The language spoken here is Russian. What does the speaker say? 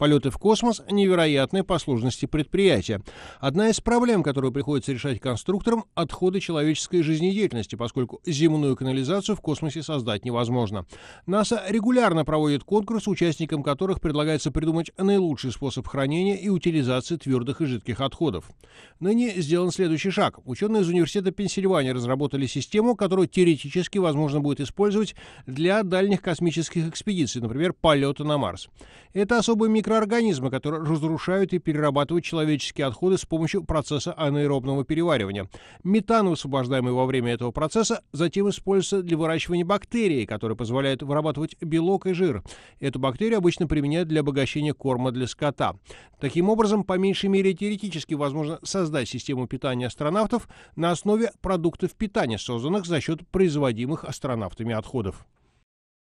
Полеты в космос – невероятные по сложности предприятия. Одна из проблем, которую приходится решать конструкторам – отходы человеческой жизнедеятельности, поскольку земную канализацию в космосе создать невозможно. НАСА регулярно проводит конкурс, участникам которых предлагается придумать наилучший способ хранения и утилизации твердых и жидких отходов. Ныне сделан следующий шаг. Ученые из Университета Пенсильвании разработали систему, которую теоретически возможно будет использовать для дальних космических экспедиций, например, полета на Марс. Это особый микро микроорганизмы, которые разрушают и перерабатывают человеческие отходы с помощью процесса анаэробного переваривания. Метан, высвобождаемый во время этого процесса, затем используется для выращивания бактерий, которые позволяют вырабатывать белок и жир. Эту бактерию обычно применяют для обогащения корма для скота. Таким образом, по меньшей мере теоретически возможно создать систему питания астронавтов на основе продуктов питания, созданных за счет производимых астронавтами отходов.